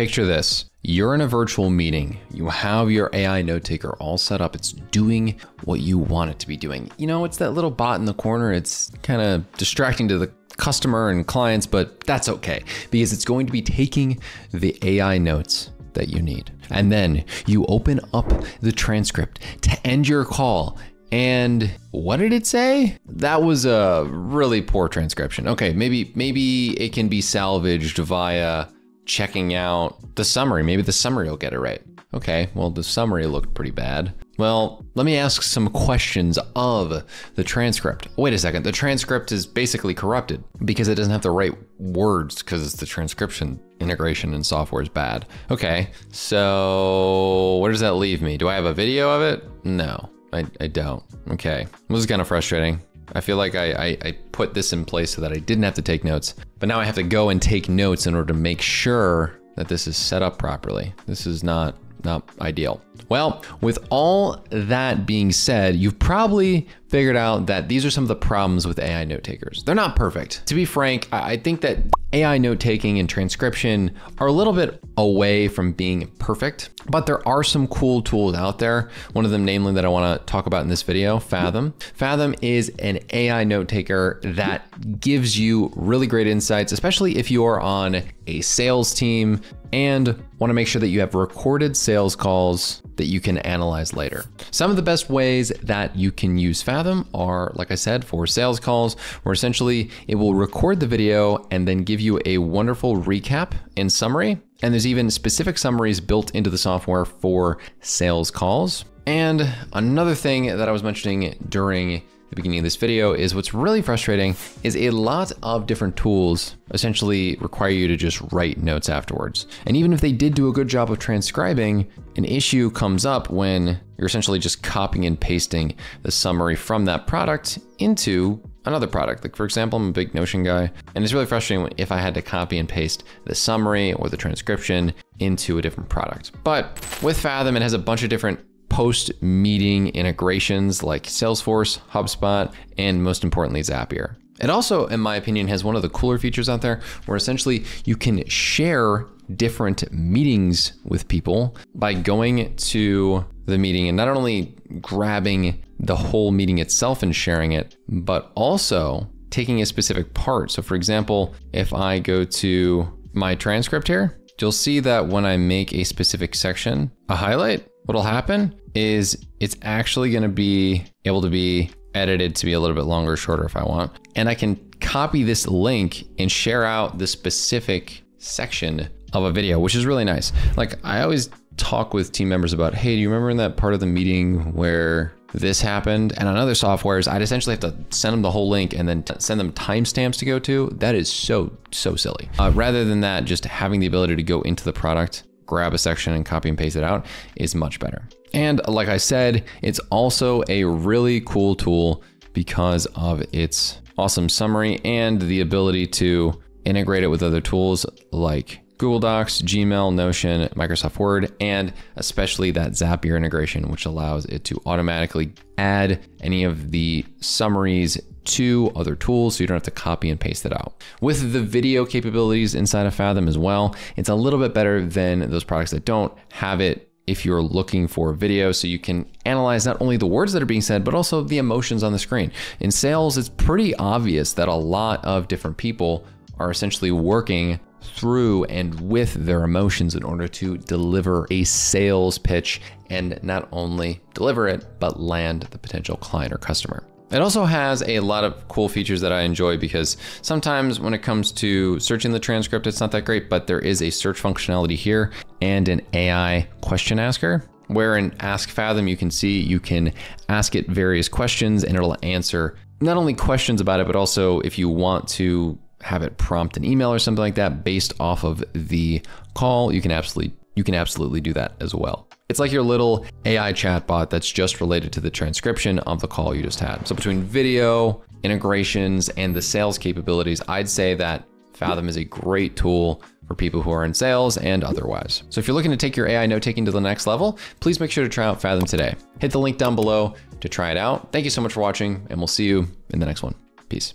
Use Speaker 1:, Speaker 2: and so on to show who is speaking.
Speaker 1: Picture this. You're in a virtual meeting. You have your AI note taker all set up. It's doing what you want it to be doing. You know, it's that little bot in the corner. It's kind of distracting to the customer and clients, but that's okay because it's going to be taking the AI notes that you need. And then you open up the transcript to end your call. And what did it say? That was a really poor transcription. Okay, maybe maybe it can be salvaged via checking out the summary. Maybe the summary will get it right. Okay, well, the summary looked pretty bad. Well, let me ask some questions of the transcript. Wait a second, the transcript is basically corrupted because it doesn't have the right words because the transcription integration in software is bad. Okay, so where does that leave me? Do I have a video of it? No, I, I don't. Okay, this is kind of frustrating. I feel like I, I, I, put this in place so that I didn't have to take notes, but now I have to go and take notes in order to make sure that this is set up properly. This is not not ideal. Well, with all that being said, you've probably figured out that these are some of the problems with AI note takers. They're not perfect. To be frank, I think that AI note taking and transcription are a little bit away from being perfect, but there are some cool tools out there. One of them, namely, that I want to talk about in this video, Fathom. Fathom is an AI note taker that gives you really great insights, especially if you are on a sales team and want to make sure that you have recorded sales calls that you can analyze later. Some of the best ways that you can use Fathom are, like I said, for sales calls, where essentially it will record the video and then give you a wonderful recap and summary. And there's even specific summaries built into the software for sales calls. And another thing that I was mentioning during the beginning of this video is what's really frustrating is a lot of different tools essentially require you to just write notes afterwards. And even if they did do a good job of transcribing, an issue comes up when you're essentially just copying and pasting the summary from that product into another product. Like for example, I'm a big Notion guy, and it's really frustrating if I had to copy and paste the summary or the transcription into a different product. But with Fathom, it has a bunch of different post meeting integrations like Salesforce, HubSpot, and most importantly, Zapier. It also, in my opinion, has one of the cooler features out there where essentially you can share different meetings with people by going to the meeting and not only grabbing the whole meeting itself and sharing it, but also taking a specific part. So, for example, if I go to my transcript here, you'll see that when I make a specific section a highlight, what'll happen is it's actually to be able to be edited to be a little bit longer or shorter if I want. And I can copy this link and share out the specific section of a video, which is really nice. Like I always talk with team members about, hey, do you remember in that part of the meeting where this happened? And on other softwares, I'd essentially have to send them the whole link and then send them timestamps to go to. That is so, so silly. Uh, rather than that, just having the ability to go into the product grab a section and copy and paste it out is much better. And like I said, it's also a really cool tool because of its awesome summary and the ability to integrate it with other tools like Google Docs, Gmail, Notion, Microsoft Word, and especially that Zapier integration, which allows it to automatically add any of the summaries to other tools so you don't have to copy and paste it out. With the video capabilities inside of Fathom as well, it's a little bit better than those products that don't have it if you're looking for video so you can analyze not only the words that are being said but also the emotions on the screen. In sales, it's pretty obvious that a lot of different people are essentially working through and with their emotions in order to deliver a sales pitch and not only deliver it, but land the potential client or customer. It also has a lot of cool features that I enjoy because sometimes when it comes to searching the transcript, it's not that great, but there is a search functionality here and an AI question asker where in Ask Fathom, you can see you can ask it various questions and it'll answer not only questions about it, but also if you want to have it prompt an email or something like that based off of the call, you can absolutely you can absolutely do that as well. It's like your little AI chatbot that's just related to the transcription of the call you just had. So between video, integrations, and the sales capabilities, I'd say that Fathom is a great tool for people who are in sales and otherwise. So if you're looking to take your AI note taking to the next level, please make sure to try out Fathom today. Hit the link down below to try it out. Thank you so much for watching, and we'll see you in the next one. Peace.